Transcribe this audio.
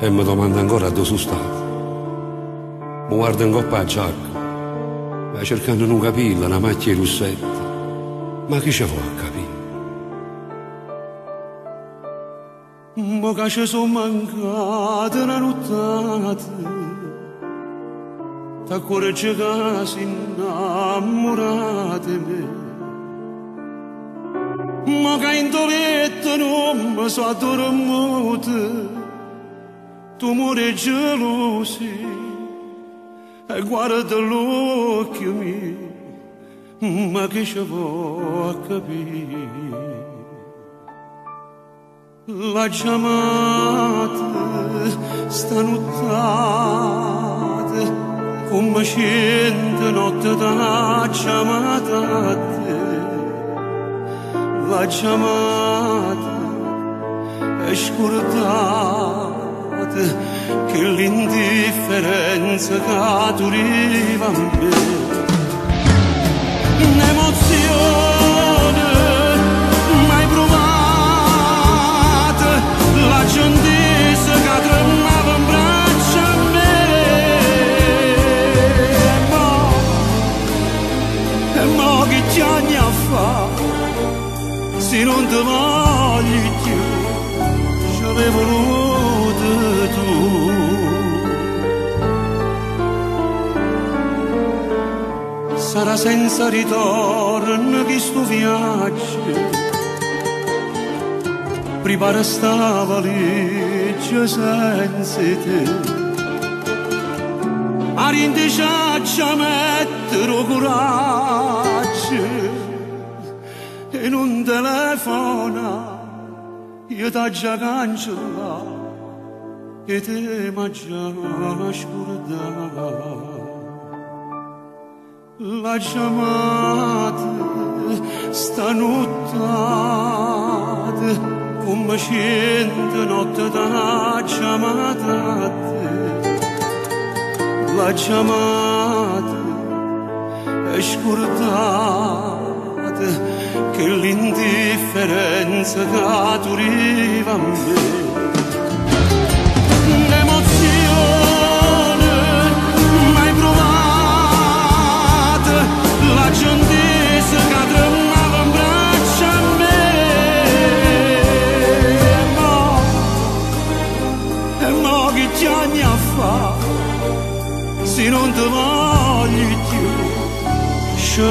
e mi domanda ancora dove sono stato. Mi guarda in coppa a giacca, ma cercando di non capire una macchia di rossetta. Ma che ci vuoi a capire? Ma che ci sono mancate una nottata cuore che si innamorate me ma che in letto non mi so addormento tu muore gelosi e guarda l'occhio mio ma che ci vuoi capire la chiamata stanotte come scende notte da chiamata la chiamata è scordata che l'indifferenza che duriva a me. Un'emozione la gentile che tremava in braccio a me. E mo, e mo se non ti voglio più ci avrei sarà senza ritorno che sto viaggio prepara sta valigia senza te. A rindiciaccia mettere coraggio e non telefona io t'ho già cancellato e te m'ha già scordato lasciamate stanuttate come scende notte da chiamate la chiamate e scordate che l'indifferenza caturiva a me ti anni a fa se non ti voglio più ce